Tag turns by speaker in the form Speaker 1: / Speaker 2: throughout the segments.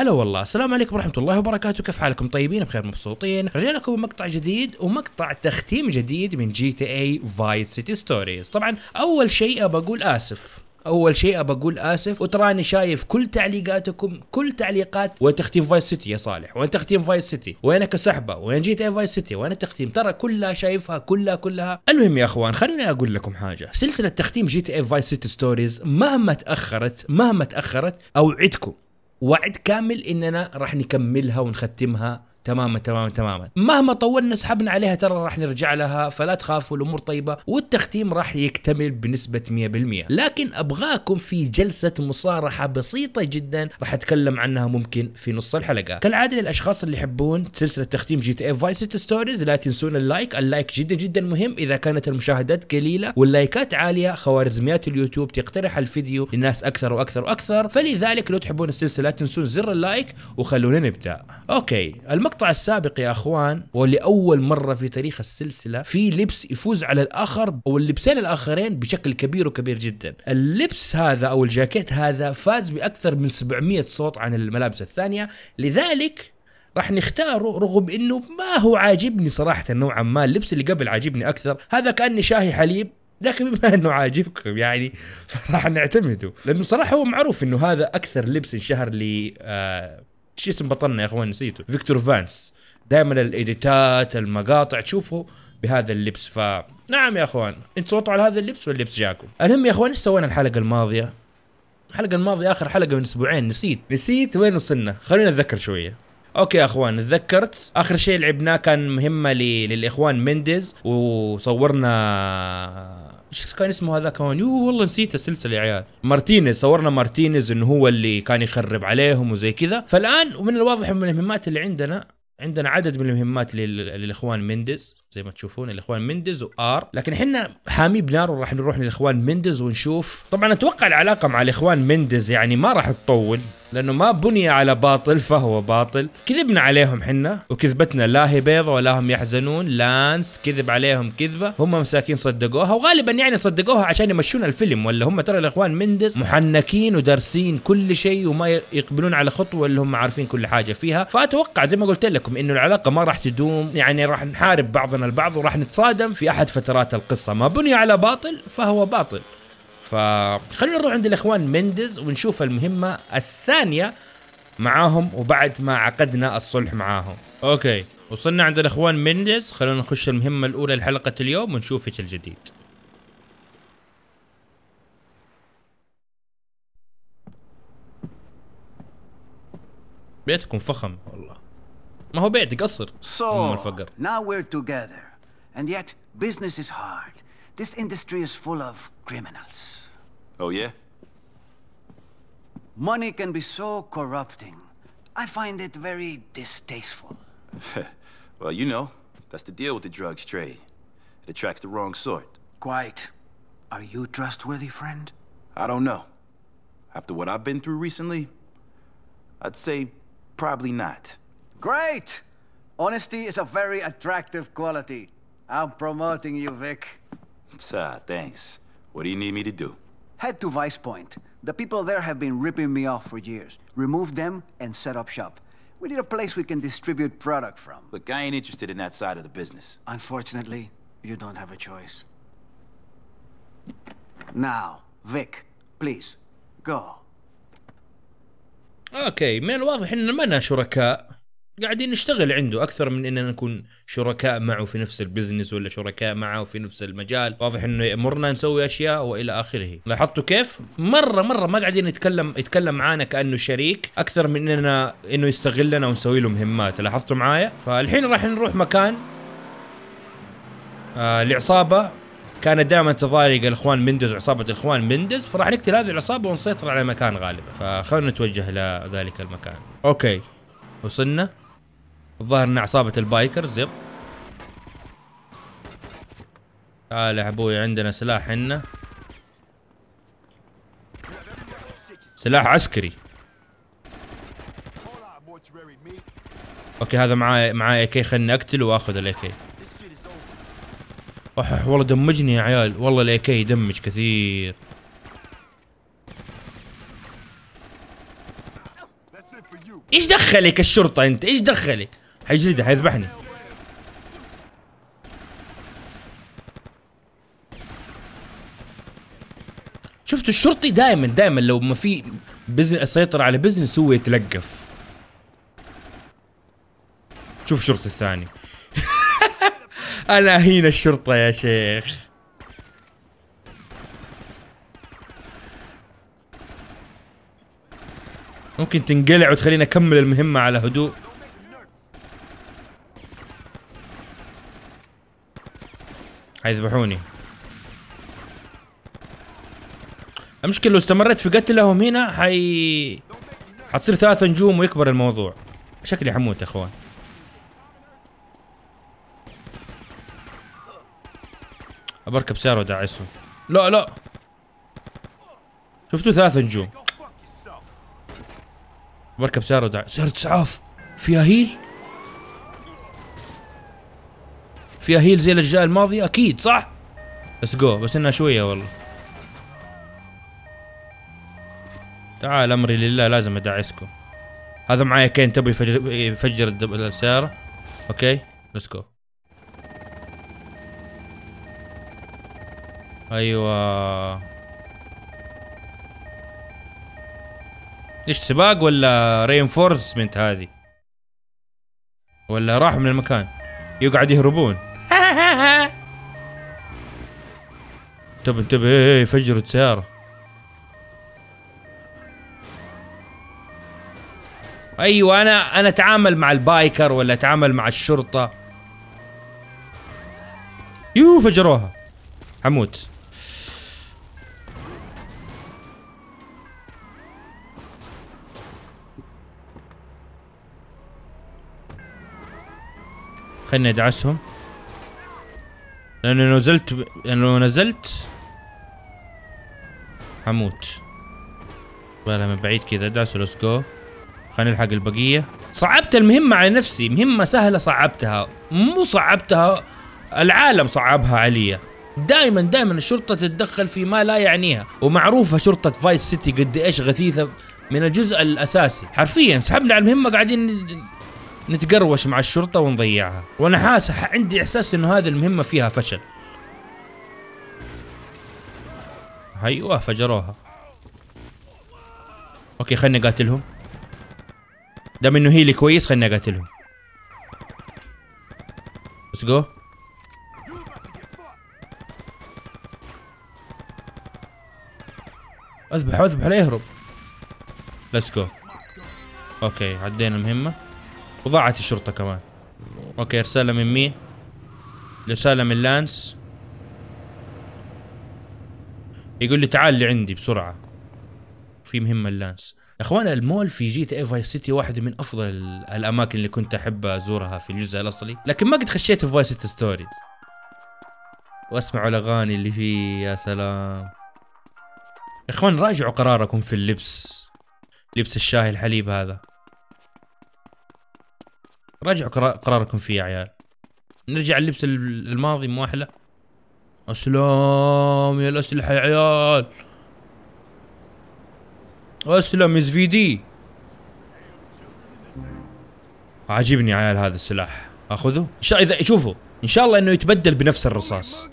Speaker 1: هلا والله. السلام عليكم ورحمة الله وبركاته. كيف حالكم؟ طيبين بخير مبسوطين. رجعنا لكم بمقطع جديد ومقطع تختيم جديد من GTA Vice City Stories طبعا أول شيء أبى أقول آسف. أول شيء أبى أقول آسف وتراني شايف كل تعليقاتكم كل تعليقات. وين تختيم Vice City يا صالح؟ وين تختيم Vice City وينك سحبه وين GTA Vice City وين التختيم؟ ترى كلها شايفها كلها كلها. المهم يا أخوان خليني أقول لكم حاجة. سلسلة تختيم GTA Vice City Stories مهما تأخرت مهما تأخرت أوعدكم وعد كامل اننا راح نكملها ونختمها. تماما تماما تماما. مهما طولنا سحبنا عليها ترى راح نرجع لها فلا تخافوا الأمور طيبة والتختيم راح يكتمل بنسبة 100% لكن أبغاكم في جلسة مصارحة بسيطة جدا راح أتكلم عنها ممكن في نص الحلقة. كالعادة للأشخاص اللي يحبون سلسلة تختيم GTA Vice Stories لا تنسون ال like. ال like جدا جدا مهم. إذا كانت المشاهدات قليلة وال likeات عالية خوارزميات اليوتيوب تقترح الفيديو للناس أكثر وأكثر وأكثر. فلذلك لو تحبون السلسلة لا تنسون زر ال like وخلونا نبدأ. أوكي المقطع السابق يا أخوان ولاول مرة في تاريخ السلسلة في لبس يفوز على الآخر أو اللبسين الآخرين بشكل كبير وكبير جدا. اللبس هذا أو الجاكيت هذا فاز بأكثر من 700 صوت عن الملابس الثانية. لذلك راح نختاره رغم إنه ما هو عاجبني صراحة نوعا ما اللبس اللي قبل عاجبني أكثر. هذا كأني شاهي حليب لكن بما إنه عاجبكم يعني راح نعتمده. لأنه صراحة هو معروف إنه هذا أكثر لبس انشهر ل آه شو اسم بطلنا يا اخوان نسيته فيكتور فانس. دائما ال editات المقاطع تشوفه بهذا اللبس. ف نعم يا اخوان انت صوتوا على هذا اللبس واللبس جاكم. المهم يا اخوان إيش سوينا الحلقة الماضية؟ الحلقة الماضية آخر حلقة من أسبوعين نسيت. نسيت وين وصلنا؟ خلينا نتذكر شوية. okay يا اخوان تذكرت؟ اخر شيء لعبناه كان مهمة. للاخوان منديز وصورنا إيش كان اسمه هذا كمان؟ يو والله نسيت السلسلة يا عيال. مارتينيز صورنا مارتينيز إنه هو اللي كان يخرب عليهم وزي كذا. فالآن ومن الواضح من المهمات اللي عندنا عندنا عدد من المهمات لل... للإخوان مندز زي ما تشوفون الإخوان مندز وآر. لكن إحنا حامي بنار وراح نروح للإخوان مندز ونشوف. طبعا أتوقع العلاقة مع الإخوان مندز يعني ما راح تطول لأنه ما بني على باطل فهو باطل. كذبنا عليهم حنا وكذبتنا لا هي بيضة ولا هم يحزنون. لانس كذب عليهم كذبة هم مساكين صدقوها وغالبا يعني صدقوها عشان يمشون الفيلم ولا هم ترى الإخوان مندس محنكين ودارسين كل شيء وما يقبلون على خطوة اللي هم عارفين كل حاجة فيها. فأتوقع زي ما قلت لكم إنه العلاقة ما راح تدوم يعني راح نحارب بعضنا البعض وراح نتصادم في أحد فترات القصة. ما بني على باطل فهو باطل. فخلينا نروح عند الإخوان مندز ونشوف المهمة الثانية معاهم وبعد ما عقدنا الصلح معاهم. أوكي وصلنا عند الإخوان مندز خلونا نخش المهمة الأولى لحلقة اليوم ونشوف إيش الجديد. بيتكم فخم والله. ما هو بيت قصر
Speaker 2: So,
Speaker 1: الفقر
Speaker 2: now we're together. And yet, business is hard. This industry is full of criminals.
Speaker 3: Oh, yeah?
Speaker 2: Money can be so corrupting. I find it very distasteful.
Speaker 3: Well, you know, that's the deal with the drugs trade. It attracts the wrong sort.
Speaker 2: Quite. Are you trustworthy, friend?
Speaker 3: I don't know. After what I've been through recently, I'd say probably not.
Speaker 2: Great! Honesty is a very attractive quality. I'm promoting you, Vic.
Speaker 3: Sah, thanks. What do you need me to do?
Speaker 2: Head to Vice Point. The people there have been ripping me off for years. Remove them and set up shop. We need a place we can distribute product from.
Speaker 3: Look, I ain't interested in that side of the business.
Speaker 2: Unfortunately, you don't have a choice. Now, Vic, please, go.
Speaker 1: اوكي من الواضح اننا ما لنا شركاء قاعدين نشتغل عنده أكثر من إننا نكون شركاء معه في نفس البزنس ولا شركاء معه في نفس المجال. واضح إنه يأمرنا نسوي أشياء وإلى آخره. لاحظتوا كيف؟ مره مرة ما قاعدين يتكلم يتكلم معانا كأنه شريك أكثر من إننا إنه يستغلنا ونسوي له مهمات لاحظتوا معايا؟ فالحين راح نروح مكان آه العصابه كانت دائما تضايق الإخوان مندز عصابة الإخوان مندز. فراح نقتل هذه العصابة ونسيطر على مكان غالبا. فخلونا نتوجه لذلك المكان. okay. وصلنا؟ الظاهر ان عصابة ال bikers yep تعال يا أبوي عندنا سلاح هنا. سلاح عسكري. okay هذا معاه معاه AK خلني أقتله وأخذ ال AK أح والله دمجني يا عيال. والله ال AK يدمج كثير. إيش دخلك الشرطة أنت؟ إيش دخلك؟ حيجلدها حيذبحني. شفتوا الشرطي؟ دائما دائما لو ما في business السيطرة على business هو يتلقف. شوف الشرطي الثاني. أنا هين الشرطة يا شيخ. ممكن تنقلع وتخليني أكمل المهمة على هدوء. حيذبحوني. المشكلة لو استمريت في قتلهم هنا حي حتصير ثلاثة نجوم ويكبر الموضوع. شكلي حموت يا إخوان. بركب سيارة وداعسهم لا لا. شفتوا ثلاثة نجوم. بركب سيارة وداع سيارة اسعاف فيها هيل؟ فيها هيل زي الأجزاء الماضية؟ أكيد صح؟ بس جو بس إنها شوية والله. تعال أمري لله لازم ادعسكم هذا معايا كين تبي يفجر, يفجر السيارة؟ أوكي ليتس جو أيوه. إيش سباق ولا رينفورسمنت هذه؟ ولا راحوا من المكان؟ يقعد يهربون. انتبه انتبه فجروا السيارة. أيوه أنا أنا أتعامل مع البايكر ولا أتعامل مع الشرطة. يو فجروها. حموت. خلني أدعسهم. لأنه نزلت ب... لأنه نزلت حموت. بالها من بعيد كذا. ادعسوا let's go. خلينا نلحق البقية. صعبت المهمة على نفسي. مهمة سهلة صعبتها. مو صعبتها. العالم صعبها علي. دائما دائما الشرطة تتدخل في ما لا يعنيها. ومعروفة شرطة Vice City قد إيش غثيثة من الجزء الأساسي. حرفيا سحبنا على المهمة قاعدين نتقروش مع الشرطة ونضيعها. وأنا حاسس عندي إحساس إنه هذه المهمة فيها فشل. أيوه فجروها. أوكي خلني أقاتلهم. دام إنه هيلي كويس خلني أقاتلهم. بس جو أذبح أذبح لا يهرب. let's go okay عدينا المهمة. وضاعت الشرطة كمان. okay رسالة من مين؟ رسالة من لانس. يقول لي تعال لعندي بسرعة. في مهمة لانس إخوان المول في GTA Vice City واحدة من أفضل ال- الأماكن اللي كنت أحب أزورها في الجزء الأصلي. لكن ما قد خشيت في Vice City Stories. واسمعوا الأغاني اللي فيه يا سلام. إخوان راجعوا قراركم في اللبس. لبس الشاي الحليب هذا. راجعوا قرا- قراركم فيه يا عيال. نرجع اللبس ال- الماضي مو أحلى أسلام يا الأسلحة يا عيال. أسلم از في دي عاجبني يا عيال هذا السلاح. أخذه؟ إن شاء اذا شوفوا إن شاء الله إنه يتبدل بنفس الرصاص.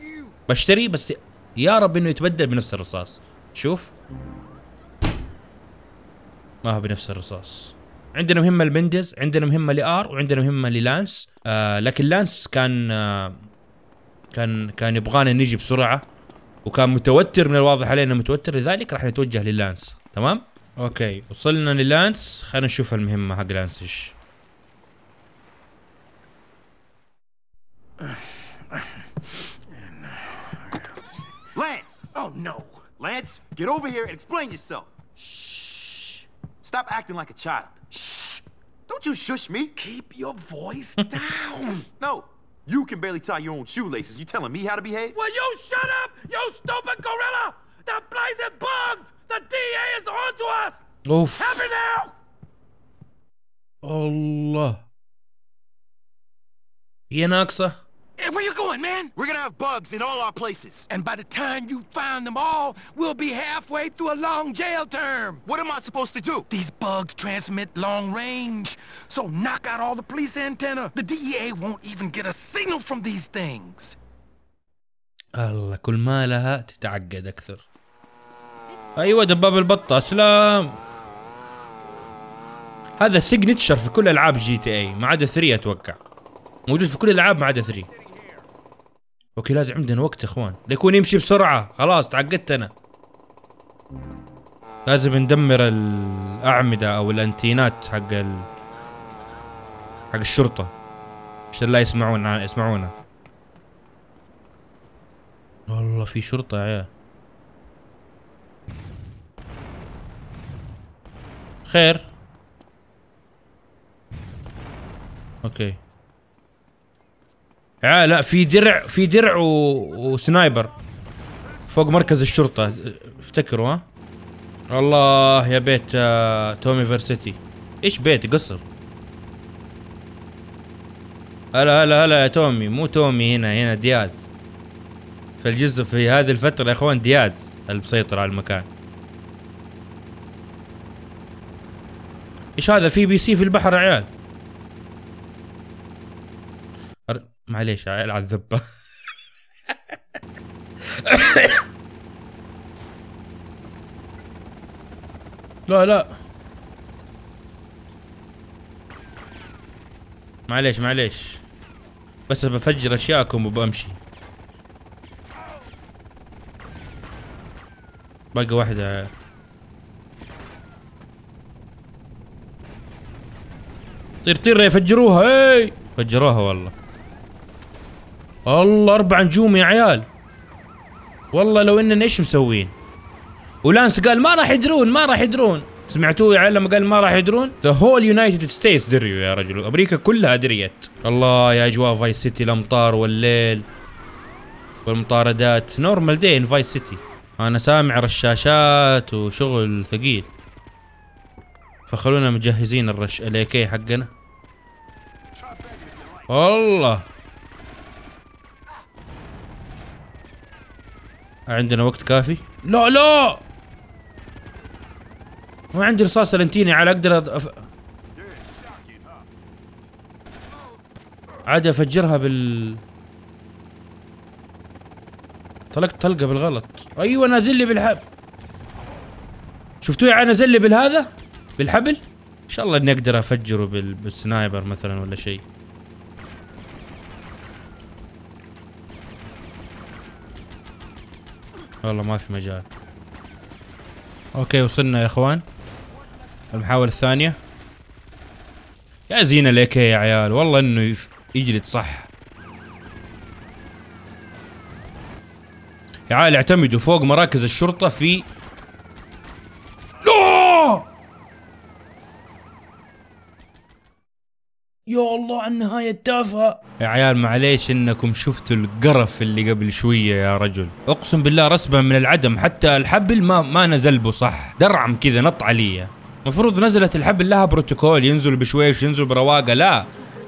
Speaker 1: بشتري بس يا رب إنه يتبدل بنفس الرصاص. شوف. ما هو بنفس الرصاص. عندنا مهمة لمندز عندنا مهمة لآر وعندنا مهمة للانس آه لكن لانس كان آه كان كان يبغانا نجي بسرعة وكان متوتر من الواضح عليه انه متوتر لذلك راح نتوجه للانس تمام okay وصلنا للانس خلينا نشوف المهمة حق لانس إيش
Speaker 3: Lance!
Speaker 4: Oh no.
Speaker 3: Lance, get over here and explain yourself. Stop acting like a child. Shh! Don't you shush me.
Speaker 4: Keep your voice down.
Speaker 3: No, you can barely tie your own shoelaces. You telling me how to behave?
Speaker 4: Will you shut up, you stupid gorilla? The place is bugged. The DA is on to us. Oof. Happy now.
Speaker 1: Allah. Pieni aksa.
Speaker 4: Hey, where you going? going, man?
Speaker 3: We're gonna have bugs in all our places.
Speaker 4: And by the time you find them all, we'll be halfway through a long jail term.
Speaker 3: What am I supposed to do?
Speaker 4: These bugs transmit long range. So knock out all the police antenna. The DEA won't even get a signal from these things.
Speaker 1: الله كل ما لها تتعقد اكثر ايوه دباب البطه سلام هذا سيجنتشر في كل العاب جي تي اي ما عدا 3 اتوقع موجود في كل الالعاب ما عدا 3 أوكي لازم عندنا وقت يا إخوان. ليكون يمشي بسرعة. خلاص تعقدت أنا. لازم ندمر الأعمدة أو الأنتينات حق ال... حق الشرطة عشان لا يسمعونا يسمعونا. والله في شرطة يا عيال. خير. okay. عيال لا في درع في درع و... و sniper فوق مركز الشرطة. افتكروا ها؟ الله يا بيت آه، تومي فيرسيتي إيش بيت؟ قصر. هلا هلا هلا يا تومي. مو تومي هنا هنا دياز. في الجزء في هذه الفترة يا أخوان دياز المسيطر على المكان. إيش هذا؟ في بي سي في البحر يا عيال. معليش على الذبة. لا لا. معليش معليش. بس بفجر أشياءكم وبمشي. باقي واحدة. طير طير يفجروها إي. فجروها والله. الله أربع نجوم يا عيال. والله لو إننا إيش مسوين؟ ولانس قال ما راح يدرون ما راح يدرون. سمعتوه يا عيال لما قال ما راح يدرون؟ the whole United States دريوا يا رجل. أمريكا كلها دريت. الله يا أجواء Vice City الأمطار والليل والمطاردات. normal day in Vice City أنا سامع رشاشات وشغل ثقيل. فخلونا مجهزين الرش ال AK حقنا. والله. عندنا وقت كافي؟ لا لا! ما عندي رصاص لنتيني على أقدر أف... عادي أفجرها بال طلقت طلقة بالغلط. أيوه نازل لي بالحبل شفتوه يعني نازل لي بالهذا؟ بالحبل؟ إن شاء الله إني أقدر أفجره بال... بال sniper مثلا ولا شيء. والله ما في مجال. okay وصلنا يا إخوان. المحاولة الثانية. يا زين الايكي يا عيال والله إنه. يجلد صح. يا عيال اعتمدوا فوق مراكز الشرطة في لا يا الله على النهاية التافهة. يا عيال معليش إنكم شفتوا القرف اللي قبل شوية يا رجل. أقسم بالله رسبة من العدم حتى الحبل ما ما نزل به صح. درعم كذا نط علي المفروض نزلت الحبل لها بروتوكول ينزل بشويش ينزل برواقة. لا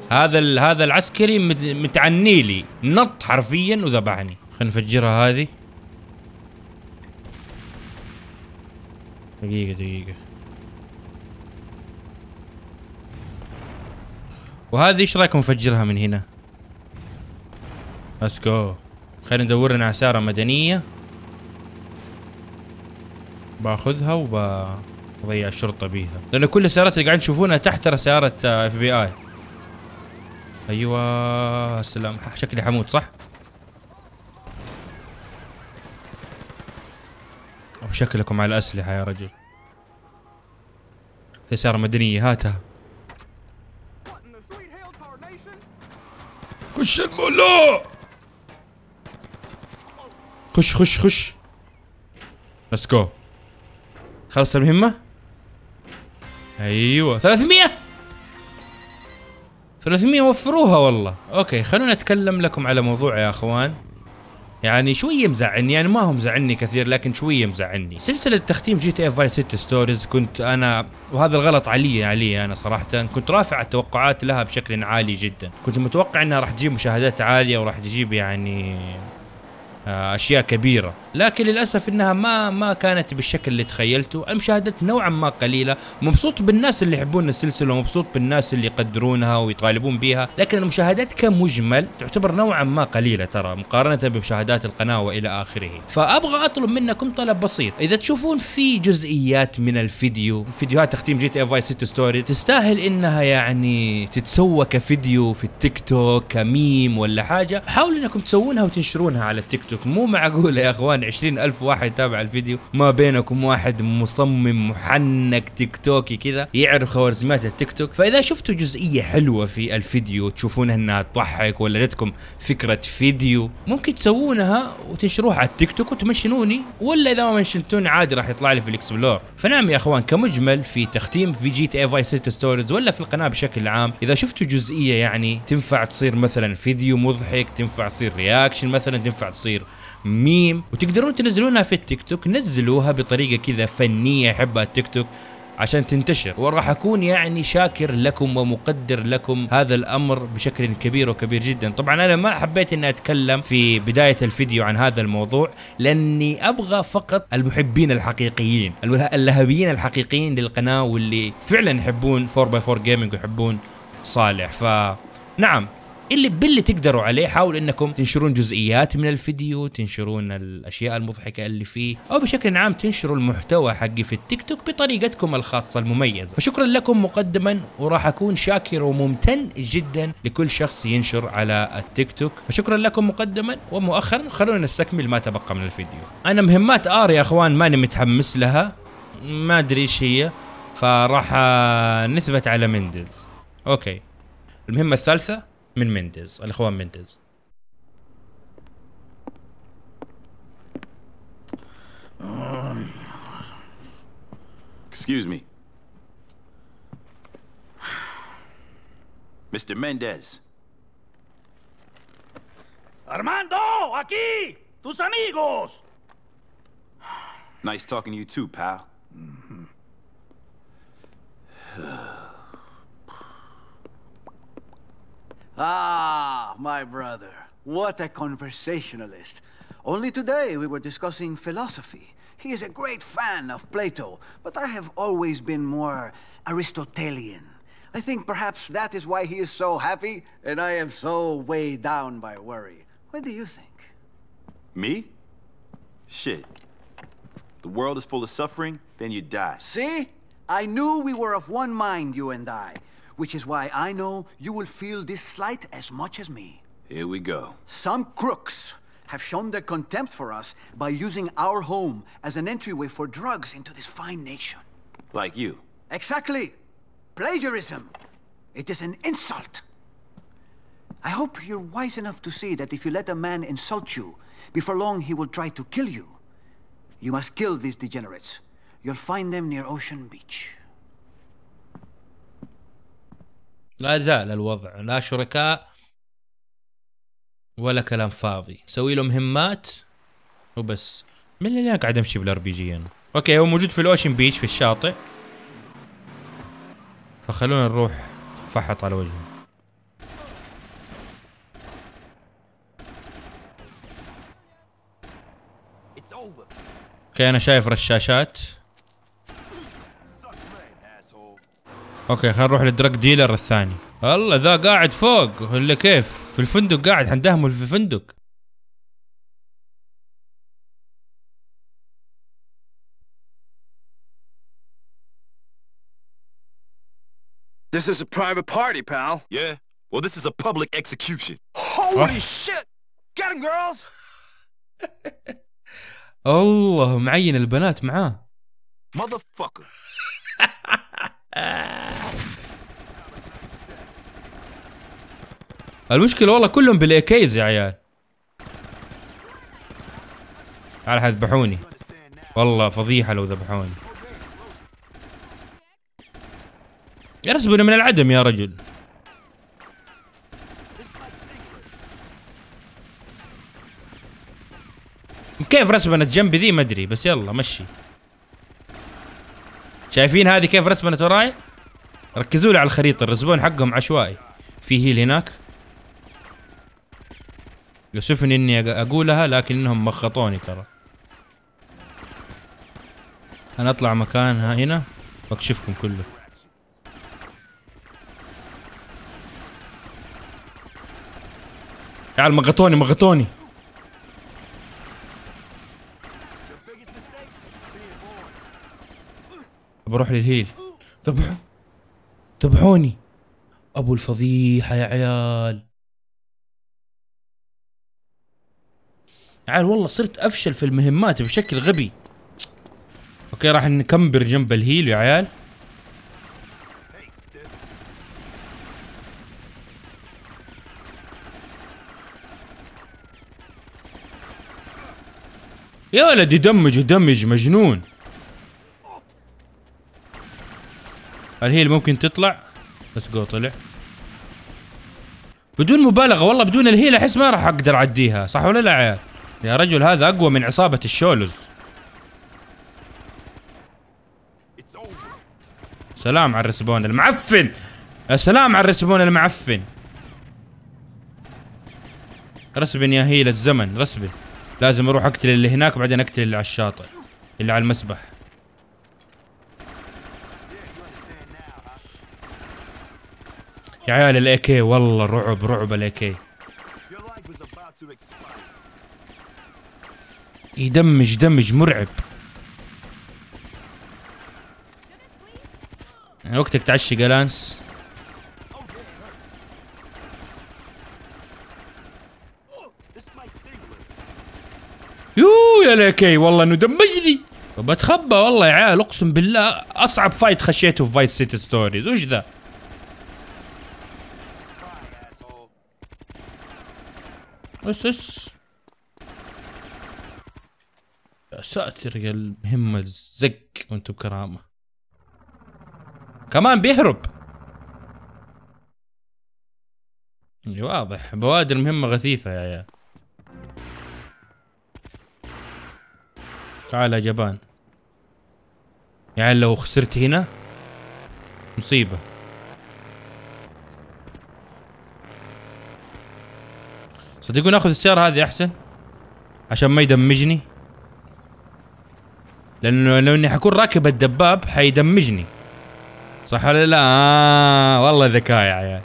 Speaker 1: هذا هذا العسكري مت- متعني لي. نط حرفيا وذبحني. خلينا نفجرها هذه. دقيقة دقيقة. وهذه إيش رأيكم نفجرها من هنا؟ let's go خلينا ندور لنا على سيارة مدنية. باخذها وبضيع الشرطة بيها. لأن كل السيارات اللي قاعدين تشوفونها تحت ترى سيارة اف بي اي أيوه السلام. شكلي حمود صح؟ أو شكلكم على الأسلحة يا رجل. هي سيارة مدنية هاتها. خش المولا خش خش خش. let's go خلص المهمة؟ أيوه. 300 300 وفروها والله. okay خلونا نتكلم لكم على موضوع يا أخوان. يعني شوية مزعلني يعني ما هو مزعلني كثير لكن شوية مزعلني سلسلة تختيم GTA Vice City Stories كنت أنا وهذا الغلط علي علي أنا صراحة. كنت رافع التوقعات لها بشكل عالي جدا. كنت متوقع إنها راح تجيب مشاهدات عالية وراح تجيب يعني أشياء كبيرة. لكن للأسف إنها ما ما كانت بالشكل اللي تخيلته. المشاهدات نوعا ما قليلة. مبسوط بالناس اللي يحبون السلسلة ومبسوط بالناس اللي يقدرونها ويطالبون بها لكن المشاهدات كمجمل تعتبر نوعا ما قليلة ترى مقارنة بمشاهدات القناة وإلى آخره. فأبغى أطلب منكم طلب بسيط. إذا تشوفون في جزئيات من الفيديو فيديوهات تختيم GTA Vice City Stories تستاهل إنها يعني تتسوى كفيديو في التيك توك كميم ولا حاجة؟ حاولوا إنكم تسوونها وتنشرونها على التيك توك. مو معقول يا أخوان 20 ألف واحد يتابع الفيديو ما بينكم واحد مصمم محنك تيك توكي كذا يعرف خوارزميات التيك توك فإذا شفتوا جزئية حلوة في الفيديو تشوفونها إنها تضحك ولا جتكم فكرة فيديو ممكن تسوونها وتنشروها على التيك توك وتمنشنوني ولا إذا ما منشنتوني عادي راح يطلع لي في ال explore. فنعم يا أخوان كمجمل في تختيم في GTA Stories ولا في القناة بشكل عام إذا شفتوا جزئية يعني تنفع تصير مثلا فيديو مضحك تنفع تصير reaction مثلا تنفع تصير ميم. وتقدرون تنزلونها في التيك توك. نزلوها بطريقة كذا فنية. يحبها التيك توك عشان تنتشر. وراح أكون يعني شاكر لكم ومقدر لكم هذا الأمر بشكل كبير وكبير جدا. طبعا أنا ما حبيت إني أتكلم في بداية الفيديو عن هذا الموضوع لأني أبغى فقط المحبين الحقيقيين اللهبيين الحقيقيين للقناة واللي فعلا يحبون 4 x 4 جيمنج ويحبون صالح. فنعم اللي باللي تقدروا عليه. حاولوا إنكم تنشرون جزئيات من الفيديو تنشرون الأشياء المضحكة اللي فيه أو بشكل عام تنشروا المحتوى حقي في التيك توك بطريقتكم الخاصة المميزة. فشكرا لكم مقدما وراح أكون شاكر وممتن جدا لكل شخص ينشر على التيك توك. فشكرا لكم مقدما ومؤخرا خلونا نستكمل ما تبقى من الفيديو. أنا مهمات R يا أخوان ماني متحمس لها ما أدري إيش هي فراح نثبت على مينديز okay. المهمة الثالثة من مندز الاخوان مندز
Speaker 3: Excuse me. Mr. Mendez.
Speaker 5: Armando, aquí, tus amigos.
Speaker 3: Nice talking to you too, pal.
Speaker 2: Ah, my brother. What a conversationalist. Only today we were discussing philosophy. He is a great fan of Plato, but I have always been more Aristotelian. I think perhaps that is why he is so happy, and I am so weighed down by worry. What do you think?
Speaker 3: Me? Shit. The world is full of suffering, then you die.
Speaker 2: See? I knew we were of one mind, you and I. Which is why I know you will feel this slight as much as me.
Speaker 3: Here we go.
Speaker 2: Some crooks have shown their contempt for us by using our home as an entryway for drugs into this fine nation.
Speaker 3: Like you.
Speaker 2: Exactly. Plagiarism. It is an insult. I hope you're wise enough to see that if you let a man insult you, before long he will try to kill you. You must kill these degenerates. You'll find them near Ocean Beach.
Speaker 1: لا زال الوضع لا شركاء ولا كلام فاضي. سوي له مهمات وبس. من اللي أنا قاعد امشي بال RPG أنا okay هو موجود في ال Ocean Beach في الشاطئ. فخلونا نروح فحط على وجهه. okay أنا شايف رشاشات. okay خلينا نروح لل drug dealer الثاني الله ذا قاعد فوق ولا كيف في الفندق قاعد حندهمل في الفندق
Speaker 6: This is a private party, pal.
Speaker 3: Yeah? Well, this is a public execution.
Speaker 6: Holy
Speaker 1: Huh?
Speaker 6: shit! Get him, girls!
Speaker 1: الله معين البنات معاه
Speaker 3: Motherfucker.
Speaker 1: المشكلة والله كلهم بالايكيز يا عيال. تعال حذبحوني والله فضيحة لو ذبحوني. يرسبون من العدم يا رجل. كيف رسبنت جنبي ذي؟ ما أدري بس يلا مشي. شايفين هذه كيف رسبنت وراي ركزوا لي على الخريطة الرسبون حقهم عشوائي. في هيل هناك. يوسفني إني أقولها لكن إنهم مخطوني ترى. أنا أطلع مكان ها هنا وأكشفكم كله. تعال مغطوني مغطوني. بروح للهيل. ذبحوا ذبحوني أبو الفضيحة يا عيال. عيال والله صرت أفشل في المهمات بشكل غبي. okay راح نكمبر جنب ال heal يا عيال. يا ولد يدمج يدمج مجنون. ال heal ممكن تطلع؟ بس جو طلع. بدون مبالغة والله بدون الهيل أحس ما راح أقدر أعديها صح ولا لا يا عيال؟ يا رجل هذا أقوى من
Speaker 3: عصابة over.
Speaker 1: سلام على الرسبون المعفن. يا سلام على الرسبون المعفن. رسبن يا هيل الزمن رسبن لازم أروح أقتل اللي هناك وبعدين أقتل اللي على الشاطئ اللي على المسبح. يا عيال الاي كي والله رعب رعب الاي كي. يدمج دمج مرعب وقتك تعشي جلانس
Speaker 3: This might sting a little.
Speaker 1: يو يا ليكي والله إنه دمجني بتخبى والله يا عيال أقسم بالله أصعب fight خشيته في Vice City Stories وش ذا؟ بس بس يا ساتر يا المهمة الزق وأنتم بكرامة. كمان بيهرب. واضح. بوادر مهمة غثيثة يا عيال. تعال يا جبان. عيال لو خسرت هنا مصيبة. صدقوا ناخذ السيارة هذه أحسن عشان ما يدمجني. لأنه لو إني حكون راكب الدباب حيدمجني. صح ولا لا؟ آه والله ذكاء يا عيال.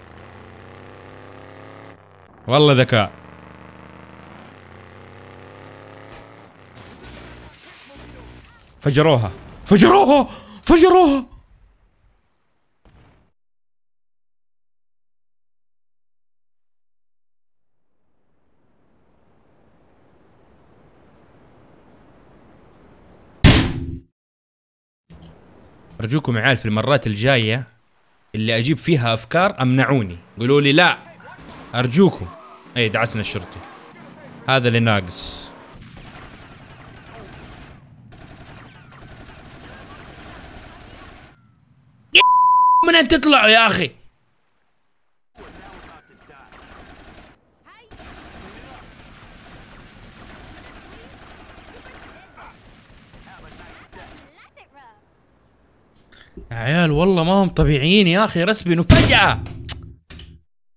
Speaker 1: والله ذكاء. فجروها. فجروها! فجروها! أرجوكم يا عيال في المرات الجاية اللي أجيب فيها أفكار أمنعوني. قولوا لي لا أرجوكم. اي دعسنا الشرطي. هذا اللي ناقص. من تطلعوا يا أخي؟ عيال والله ما هم طبيعيين يا أخي يرسبنوا فجأة.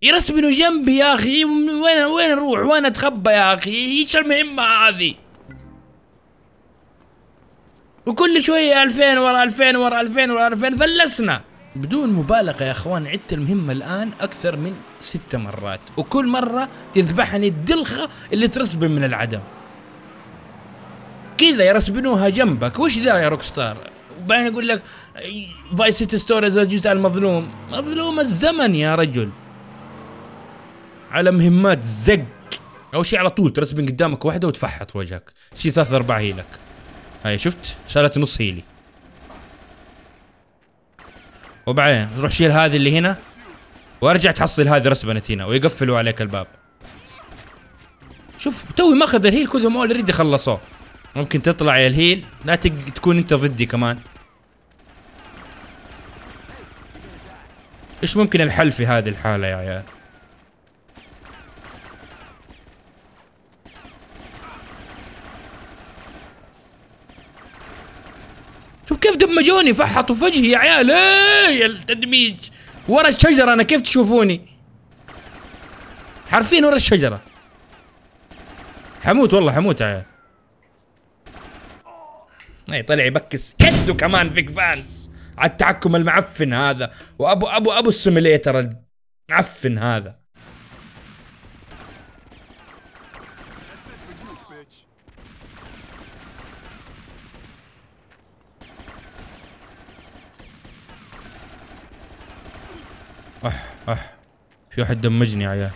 Speaker 1: يرسبنوا جنبي يا أخي. وين وين أروح؟ وين أتخبى يا أخي؟ إيش المهمة هذه؟ وكل شوية 2000 ورا 2000 ورا 2000 ورا 2000 فلسنا. بدون مبالغة يا أخوان عدت المهمة الآن أكثر من ست مرات. وكل مرة تذبحني الدلخة اللي ترسبن من العدم. كذا يرسبنوها جنبك. وش ذا يا روك ستار؟ وبعدين يقول لك Vice City Stories الجزء المظلوم. مظلوم الزمن يا رجل. على مهمات زق. أول شيء على طول ترسبن قدامك واحدة وتفحط وجهك. شي ثلاث ارباع heal ك. هاي شفت؟ شالت نص heal ي. وبعدين تروح شيل هذه اللي هنا وارجع تحصل هذه رسبنت هنا ويقفلوا عليك الباب. شوف توي ماخذ ال heal كلهم already خلصوه ممكن تطلع يا الهيل. لا تكون انت ضدي كمان. إيش ممكن الحل في هذه الحالة يا عيال؟ شوف كيف دمجوني فحطوا فجهي يا عيال. إيه التدميج. ورا الشجرة أنا كيف تشوفوني؟ حرفين ورا الشجرة. حموت والله حموت يا عيال. اي طلع يبكس كدو كمان فيك فانس. على التحكم المعفن هذا. وابو ابو أبو السيميليتر المعفن هذا. اح أح. في واحد دمجني يا عيال.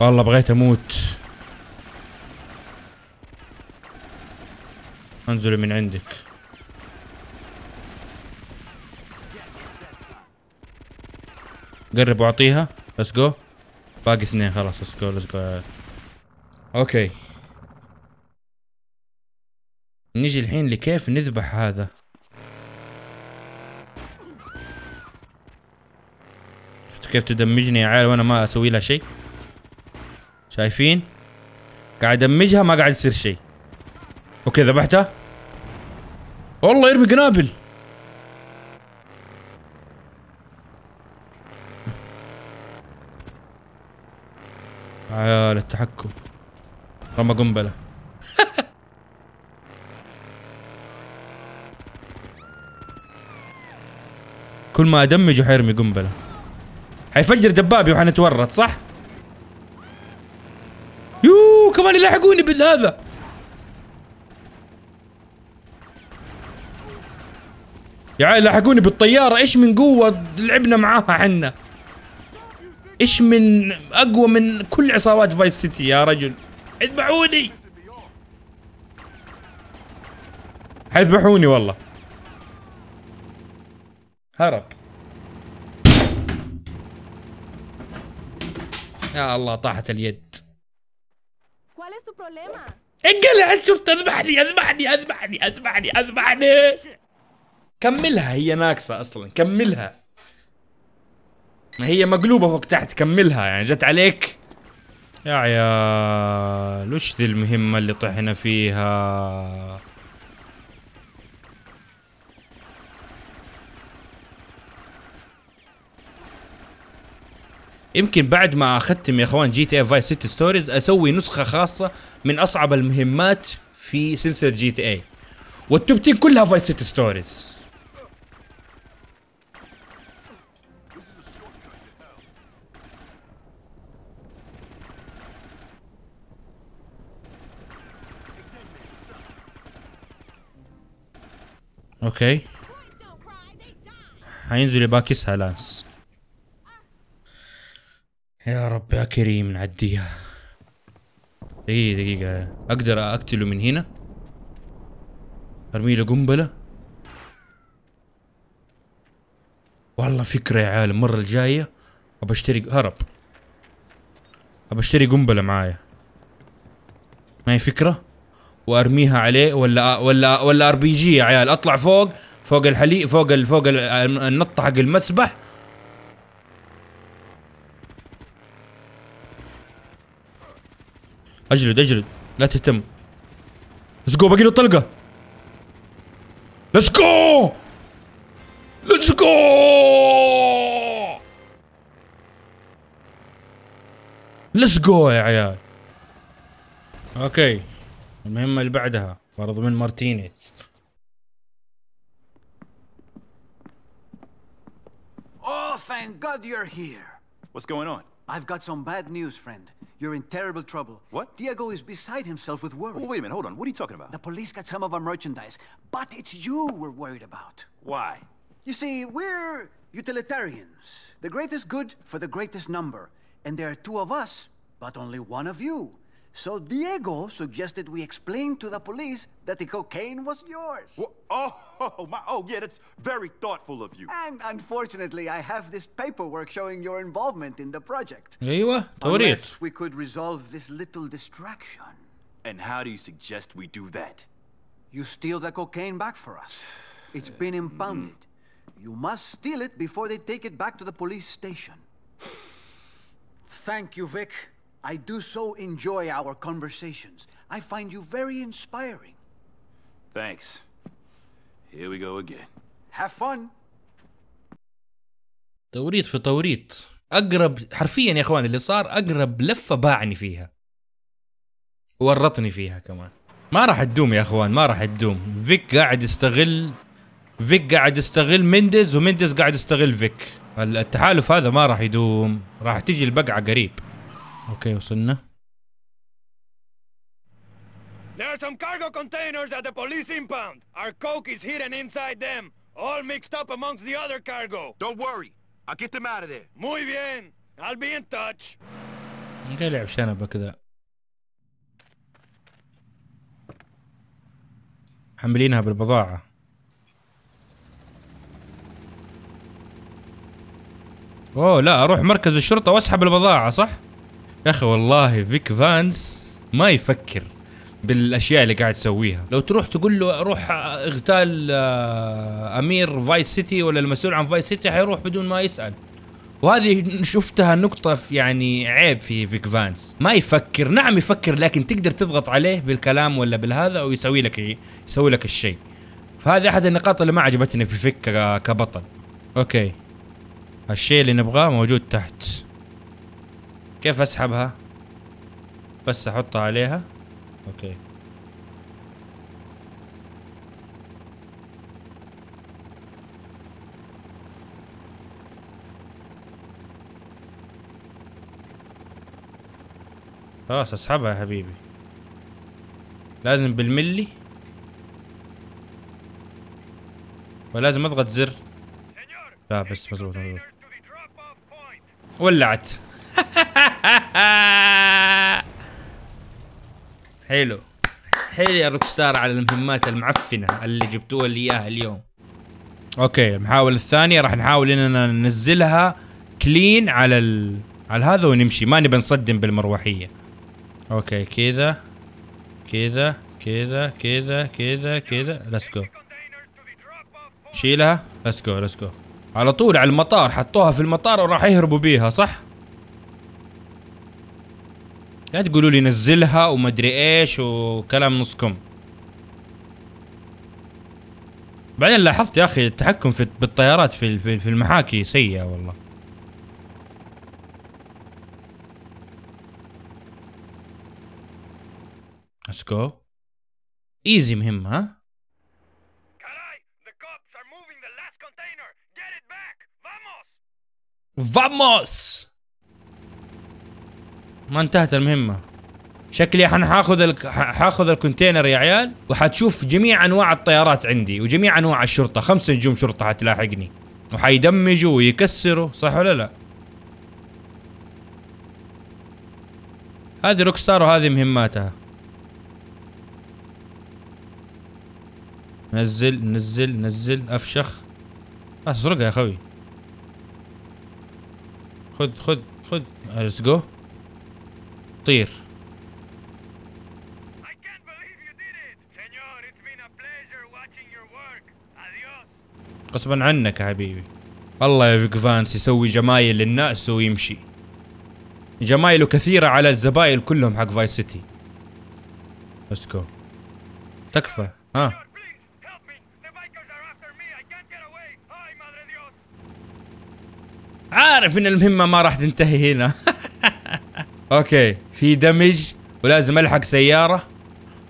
Speaker 1: والله بغيت أموت. أنزل من عندك. قرب وأعطيها. let's go باقي اثنين. خلاص let's go let's go أوكي. نيجي الحين لكيف نذبح هذا. شفتوا كيف تدمجني يا عيال وأنا ما أسوي لها شيء؟ شايفين؟ قاعد أدمجها ما قاعد يصير شيء. أوكي ذبحتها والله يرمي قنابل. عيال التحكم. رمى قنبلة. كل ما أدمجه حيرمي قنبلة. حيفجر دبابي وحنتورط صح؟ يو كمان يلاحقوني بالهذا. يا عيال لاحقوني بالطيارة إيش من قوة لعبنا معاها حنا؟ إيش من أقوى من كل عصابات فايس سيتي يا رجل؟ اذبحوني! حيذبحوني والله. هرب. يا الله طاحت اليد. انقلع شفت؟ أذبحني أذبحني أذبحني أذبحني أذبحني. كملها هي ناقصة أصلا. كملها. ما هي مقلوبة فوق تحت كملها. يعني جت عليك. يا عيال وش ذي المهمة اللي طحنا فيها؟ يمكن بعد ما أختم يا أخوان GTA Vice City Stories أسوي نسخة خاصة من أصعب المهمات في سلسلة GTA وال top 10 كلها Vice City Stories أوكي. حينزل يباكسها لانس يا رب يا كريم نعديها. دقيقة دقيقة. أقدر أقتله من هنا؟ أرمي له قنبلة؟ والله فكرة يا عالم. المرة الجاية أبى أشتري هرب. أبى أشتري قنبلة معايا. ما هي فكرة؟ وأرميها عليه ولا ولا ولا RPG يا عيال. أطلع فوق فوق الحليق فوق فوق ال- النط حق المسبح. أجلد أجلد. لا تهتم. let's go باقي له طلقه let's go let's go ليتس جو يا عيال. أوكي المهمة اللي بعدها برضو من مارتينيز
Speaker 2: Oh, thank God you're here.
Speaker 3: What's going on?
Speaker 2: I've got some bad news, friend. You're in terrible trouble.
Speaker 3: What?
Speaker 2: Diego is beside himself with worry.
Speaker 3: Oh, wait a minute, hold on. What are you talking about?
Speaker 2: The police got some of our merchandise, but it's you we're worried about.
Speaker 3: Why?
Speaker 2: You see, we're utilitarians. The greatest good for the greatest number. And there are two of us, but only one of you. So Diego suggested we explain to the police that the cocaine was yours.
Speaker 3: Oh, oh, my, oh, yeah, that's very thoughtful of you.
Speaker 2: And unfortunately, I have this paperwork showing your involvement in the project.
Speaker 1: Ewa,
Speaker 2: Unless we could resolve this little distraction.
Speaker 3: And how do you suggest we do that?
Speaker 2: You steal the cocaine back for us. It's been mm. impounded. You must steal it before they take it back to the police station. Thank you, Vic. I do so enjoy our conversations. I find you very inspiring.
Speaker 3: Thanks. Here we go again.
Speaker 2: Have fun.
Speaker 1: توريط في توريط أقرب حرفيا يا اخوان اللي صار أقرب لفة باعني فيها ورطني فيها كمان ما راح تدوم يا إخوان ما راح تدوم Vic قاعد يستغل Vic قاعد يستغل Mendez و Mendez قاعد يستغل Vic التحالف هذا ما راح يدوم راح تيجي البقعة قريب أوكي وصلنا
Speaker 4: There are some cargo containers at the police impound. Our coke is hidden inside them, all mixed up amongst the other cargo.
Speaker 3: Don't worry. I'll get them out of there.
Speaker 4: Muy bien. I'll be in touch.
Speaker 1: قلع شنبه كذا محملينها بالبضاعة اوه لا أروح مركز الشرطة واسحب البضاعة صح؟ يا أخي والله Vic Vance ما يفكر بالأشياء اللي قاعد يسويها لو تروح تقول له روح اغتال آه، أمير Vice City ولا المسؤول عن Vice City حيروح بدون ما يسأل. وهذه شفتها نقطة في يعني عيب في Vic Vance. ما يفكر نعم يفكر لكن تقدر تضغط عليه بالكلام ولا بالهذا ويسوي لك يسوي لك الشيء. فهذه أحد النقاط اللي ما عجبتني في Vic كبطل. أوكي. الشيء اللي نبغاه موجود تحت. كيف أسحبها؟ بس أحطها عليها. أوكي. خلاص أسحبها يا حبيبي. لازم بالملي. ولازم أضغط زر. لا بس مزبوط مزبوط ولعت. حلو. حلو يا Rockstar على المهمات المعفنة اللي جبتوها لي إياها اليوم. أوكي المحاولة الثانية راح نحاول إننا ننزلها clean على ال... على هذا ونمشي. ما نبي نصدم بالمروحية. أوكي كذا كذا كذا كذا كذا كذا. let's go شيلها. let's go let's go على طول على المطار حطوها في المطار وراح يهربوا بيها صح؟ لا تقولوا لي نزلها ومدري إيش وكلام نصكم. بعدين لاحظت يا أخي التحكم في بالطيارات في في المحاكي سيء والله. Let's go ايزي مهمة ها
Speaker 4: Caray, the cops are moving the last container. Get it back. Vamos.
Speaker 1: فاموس ما انتهت المهمة. شكلي حن حاخذ ال... حاخذ الكونتينر يا عيال وحتشوف جميع أنواع الطيارات عندي وجميع أنواع الشرطة. خمس نجوم شرطة حتلاحقني. وحيدمجوا ويكسروا صح ولا لا؟ هذه Rockstar وهذه مهماتها. نزل نزل نزل أفشخ. اسرقها يا أخوي. خذ خذ خذ. let's go طير
Speaker 4: I can't believe you did it. Señor, it's been a pleasure watching your work. Adios.
Speaker 1: غصبا عنك يا حبيبي. الله يا Vic Vance يسوي جمايل للناس ويمشي. جمايله كثيرة على الزباين كلهم حق Vice City. go تكفى. ها. عارف إن المهمة ما راح تنتهي هنا. أوكي في دمج ولازم ألحق سيارة.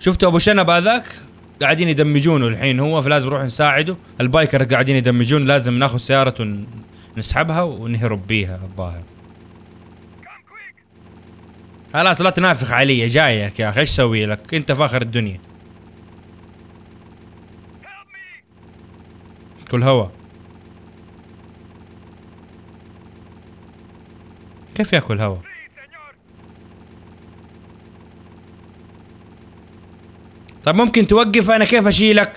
Speaker 1: شفتوا أبو شنب هذاك؟ قاعدين يدمجونه الحين هو فلازم نروح نساعده. البايكر قاعدين يدمجون لازم ناخذ سيارة ونسحبها ونهرب بيها الظاهر. خلاص لا تنافخ علي جايك يا أخي إيش أسوي لك؟ أنت فاخر الدنيا. كل هوا. كيف ياكل هوا؟ طب ممكن توقف أنا كيف أشيلك؟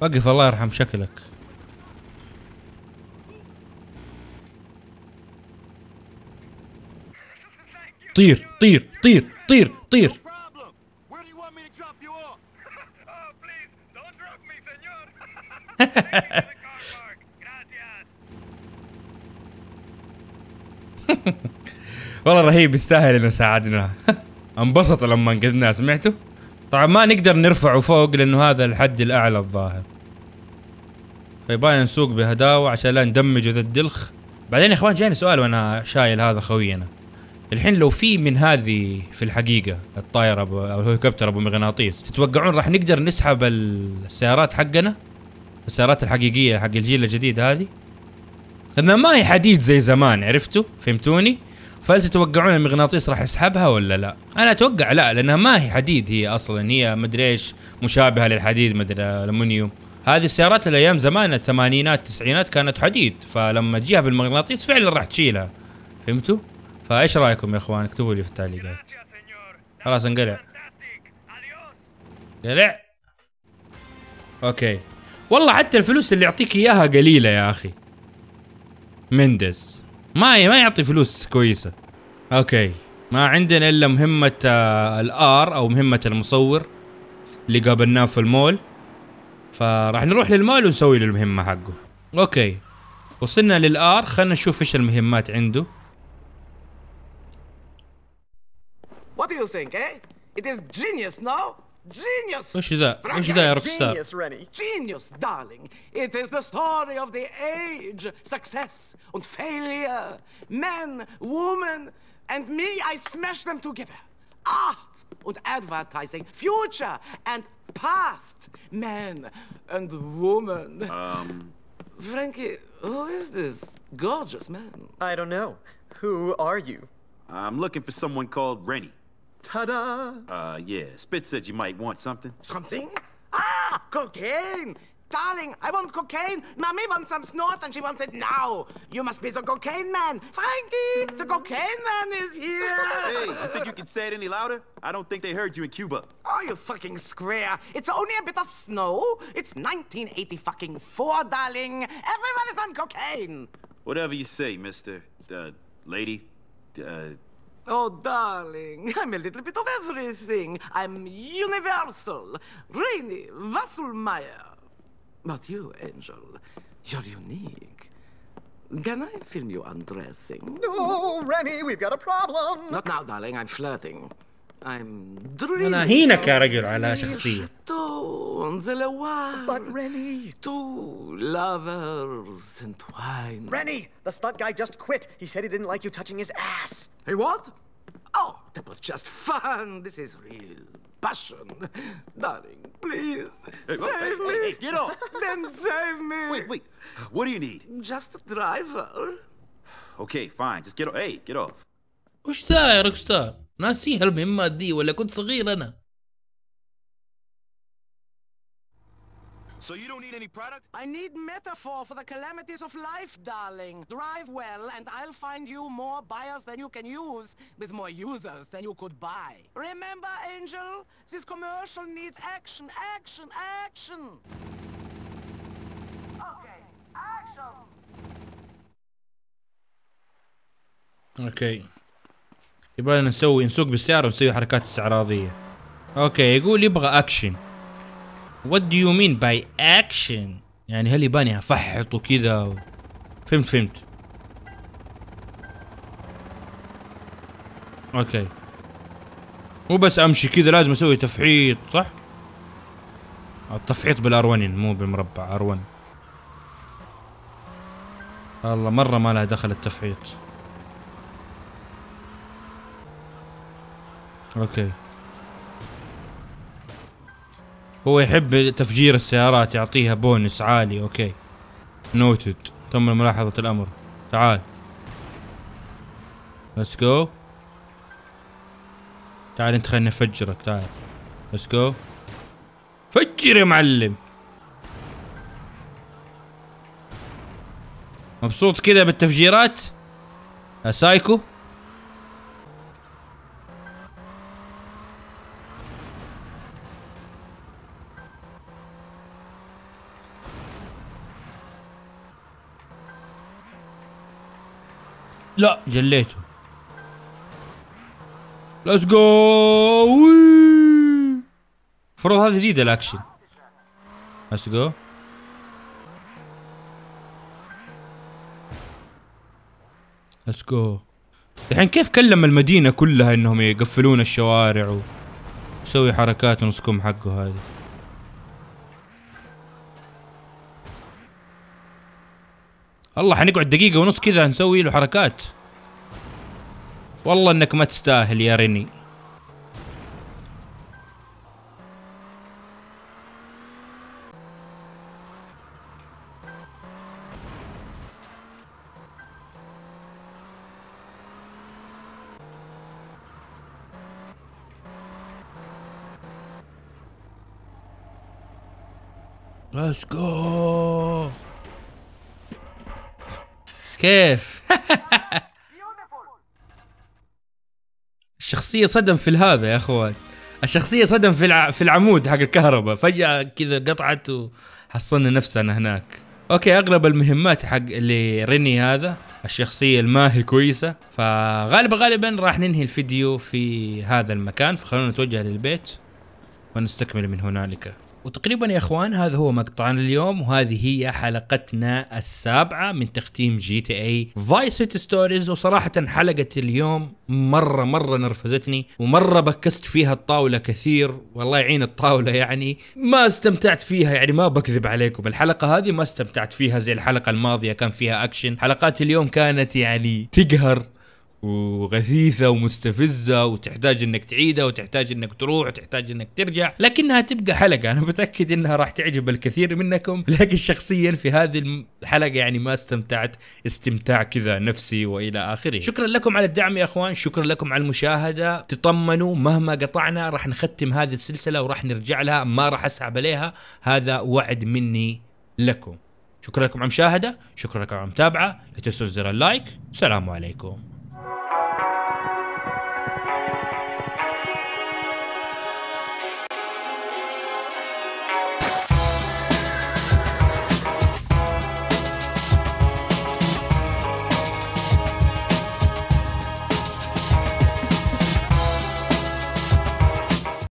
Speaker 1: وقف الله يرحم شكلك. طير طير طير طير طير. والله رهيب يستاهل إنه ساعدنا انبسط لما انقذناه سمعتوا؟ طبعا ما نقدر نرفعه فوق لأنه هذا الحد الأعلى الظاهر فيبان نسوق بهداوة عشان لا ندمج ذا الدلخ بعدين يا إخوان جاني سؤال وأنا شايل هذا خوينا الحين لو في من هذه في الحقيقة الطائرة أو الهليكوبتر أبو مغناطيس تتوقعون راح نقدر نسحب السيارات حقنا؟ السيارات الحقيقية حق الجيل الجديد هذه. لانها ما هي حديد زي زمان عرفتوا؟ فهمتوني؟ فهل تتوقعون المغناطيس راح يسحبها ولا لا؟ أنا أتوقع لا لأنها ما هي حديد هي أصلا. هي مدري إيش مشابهة للحديد مدري الومنيوم هذه السيارات الأيام زمان الثمانينات التسعينات كانت حديد. فلما تجيها بالمغناطيس فعلا راح تشيلها. فهمتوا؟ فإيش رأيكم يا إخوان؟ اكتبوا لي في التعليقات. خلاص انقلع. قلع أوكي. والله حتى الفلوس اللي يعطيك إياها قليلة يا أخي. Mendez. ما ما يعطي فلوس كويسة. أوكي. ما عندنا إلا مهمة آه، ال R أو مهمة المصور اللي قابلناه في المول. فراح نروح للمول ونسوي له المهمة حقه. أوكي. وصلنا لل R. خلينا نشوف إيش المهمات عنده.
Speaker 7: What do you think, eh? It is genius, no? Genius!
Speaker 1: Look
Speaker 8: Genius, Rennie.
Speaker 7: Genius, darling. It is the story of the age, success and failure. Men, women, and me, I smash them together. Art and advertising, future and past. Men and women. Um. Frankie, who is this gorgeous man?
Speaker 8: I don't know. Who are you?
Speaker 3: I'm looking for someone called Rennie.
Speaker 8: Ta-da!
Speaker 3: Uh, yeah, Spitz said you might want something.
Speaker 7: Something? Ah, cocaine! Darling, I want cocaine. Mommy wants some snort and she wants it now. You must be the cocaine man. Frankie, the cocaine man is here.
Speaker 3: Hey, you think you can say it any louder? I don't think they heard you in Cuba.
Speaker 7: Oh, you fucking square. It's only a bit of snow. It's 1980 fucking four, darling. Everyone is on cocaine.
Speaker 3: Whatever you say, mister. Uh, lady. Uh,
Speaker 7: Oh, darling, I'm a little bit of everything. I'm universal. Rainy Wasselmeyer. But you, Angel, you're unique. Can I film you undressing?
Speaker 8: No, Rennie, we've got a problem.
Speaker 7: Not now, darling. I'm flirting. I'm dreaming.
Speaker 1: انا هينك يا رجل على شخصيه
Speaker 7: Stones, the loire.
Speaker 8: But Rennie,
Speaker 7: Two lovers entwined.
Speaker 8: Rennie, the stunt guy just quit. He said he didn't like you touching his ass.
Speaker 7: Hey, what? Oh, that was just fun. This is real passion. Darling, please,
Speaker 3: Hey, whoa,
Speaker 7: save
Speaker 3: hey,
Speaker 7: me.
Speaker 3: hey, hey, get off.
Speaker 7: Then save me.
Speaker 3: wait, wait. What do you need?
Speaker 7: Just a driver.
Speaker 3: Okay, fine. Just get off. Hey, get off.
Speaker 1: وش ذا يا روك ستار ناسيها المهمات دي ولا كنت صغير انا
Speaker 4: So you don't need any product?
Speaker 7: I need metaphor for the calamities of life, darling. Drive well, and I'll find you more buyers than you can use, with more users than you could buy. Remember, Angel? This commercial needs action, action, action! Okay, action!
Speaker 1: اوكي يبغى نسوي نسوق بالسيارة ونسوي حركات استعراضية. أوكي يقول يبغى action What do you mean by action يعني هل يباني أفحط وكذا؟ و... فهمت فهمت. أوكي. مو بس أمشي كذا لازم أسوي تفحيط صح؟ التفحيط بالارونين مو بالمربع ارون والله مرة ما لها دخل التفحيط. أوكي. هو يحب تفجير السيارات يعطيها بونس عالي أوكي. noted تم ملاحظة الأمر. تعال. let's go تعال أنت خلينا نفجرك تعال. let's go فجر يا معلم. مبسوط كذا بالتفجيرات؟ سايكو. لا. جليته. let's go المفروض هذا يزيد الأكشن. let's go ليتس جو الحين كيف كلم المدينة كلها إنهم يقفلون الشوارع ويسوي حركات نصكم حقه هذه؟ الله حنقعد دقيقة ونص كذا نسوي له حركات. والله إنك ما تستاهل يا ريني. let's go كيف؟ الشخصية صدم في هذا يا أخوان. الشخصية صدم في الع... في العمود حق الكهرباء. فجأة كذا قطعت وحصلنا نفسنا هناك. okay اغلب المهمات حق اللي ريني هذا الشخصية الماهي كويسة. فغالبا غالبا راح ننهي الفيديو في هذا المكان. فخلونا نتوجه للبيت ونستكمل من هنالك. وتقريبا يا أخوان هذا هو مقطعنا اليوم وهذه هي حلقتنا السابعة من تختيم GTA Vice City Stories وصراحه حلقة اليوم مرة مرة نرفزتني ومرة بكست فيها الطاولة كثير. والله يعين الطاولة يعني. ما استمتعت فيها يعني ما بكذب عليكم. الحلقة هذه ما استمتعت فيها زي الحلقة الماضية كان فيها أكشن. حلقات اليوم كانت يعني تقهر. وغثيثة ومستفزة وتحتاج إنك تعيدها وتحتاج إنك تروح وتحتاج إنك ترجع لكنها تبقى حلقة. أنا متأكد إنها راح تعجب الكثير منكم لكن شخصيا في هذه الحلقة يعني ما استمتعت استمتاع كذا نفسي وإلى آخره. شكرا لكم على الدعم يا أخوان شكرا لكم على المشاهدة. تطمنوا مهما قطعنا راح نختم هذه السلسلة وراح نرجع لها ما راح أسحب عليها. هذا وعد مني لكم. شكرا لكم على المشاهدة شكرا لكم على المتابعة. لا تنسوا زر اللايك. السلام عليكم.